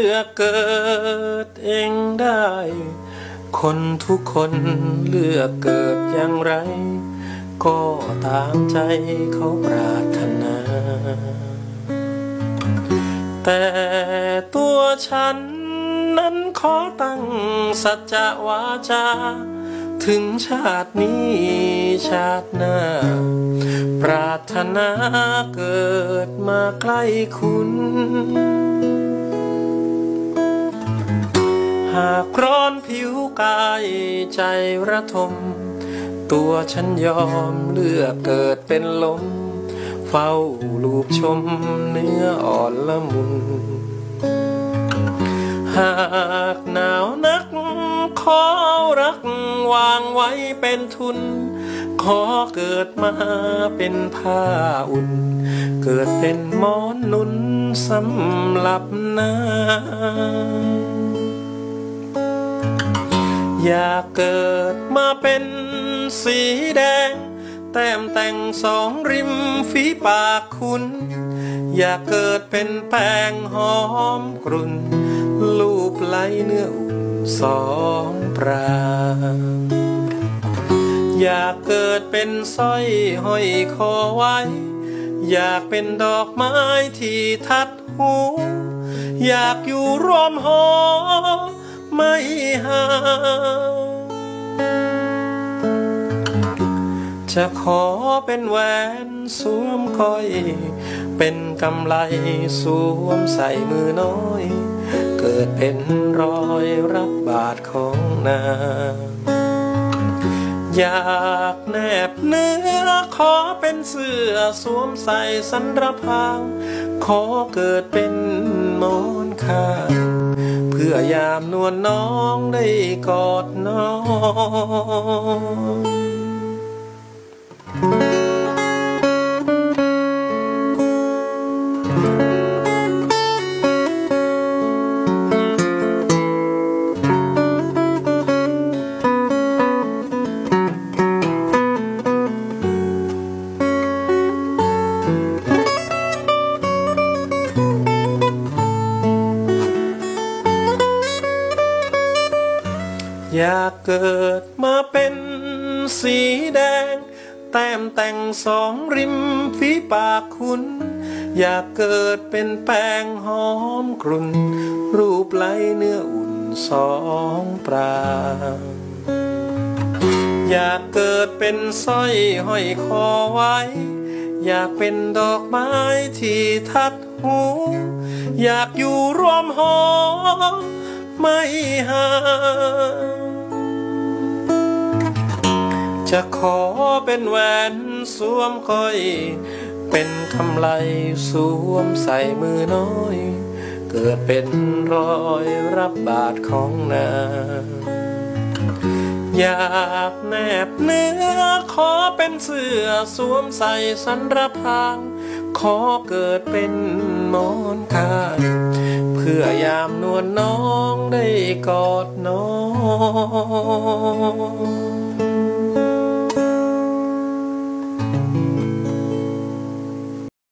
ือเกิดเองได้ คนทุกคนเลือกเกิดอย่างไร ก็ตามใจเขาปรารถนา แต่ตัวฉันนั้นขอตั้งสัจจะวาจา ถึงชาตินี้ชาติหน้า ปรารถนาเกิดมาใกล้คุณากร้อนผิวกายใจระทม ตัวฉันยอมเลือกเกิดเป็นลม เฝ้าลูบชมเนื้ออ่อนละมุน หากหนาวนัก ขอรักวางไว้เป็นทุน ขอเกิดมาเป็นผ้าอุ่น เกิดเป็นหมอนนุ่นสำหรับนา อยากเกิดมาเป็นสีแดง แต้มแต่งสองริมฝีปากคุณ อยากเกิดเป็นแป้งหอมกรุ่น ลูบไหลเนื้ออุ่นสองปรางอยากเกิดเป็นสร้อยห้อยคอไว้ อยากเป็นดอกไม้ที่ทัดหู อยากอยู่ร่วมหอม ไม่ห่างจะขอเป็นแหวนสวมก้อย เป็นกำไลสวมใส่มือน้อย เกิดเป็นรอยรับบาทของนางอยากแนบเนื้อขอเป็นเสื้อสวมใส่สันรพางขอเกิดเป็นมอนขาง พื่อยามนวลน้องได้กอดน้อง อยากเกิดมาเป็นสีแดง แต้มแต่งสองริมฝีปากคุณ อยากเกิดเป็นแป้งหอมกรุ่น รูปไหลเนื้ออุ่นสองปรางอยากเกิดเป็นสร้อยห้อยคอไว้ อยากเป็นดอกไม้ที่ทัดหู อยากอยู่ร่วมหอไม่ห่าง จะขอเป็นแหวนสวมก้อย เป็นคำไลสวมใส่มือน้อย เกิดเป็นรอยรับบาทของนางอยากแนบเนื้อขอเป็นเสื้อสวมใส่สันรพางขอเกิดเป็นมอนข้างเพื่อยามนวลน้องได้กอดน้อง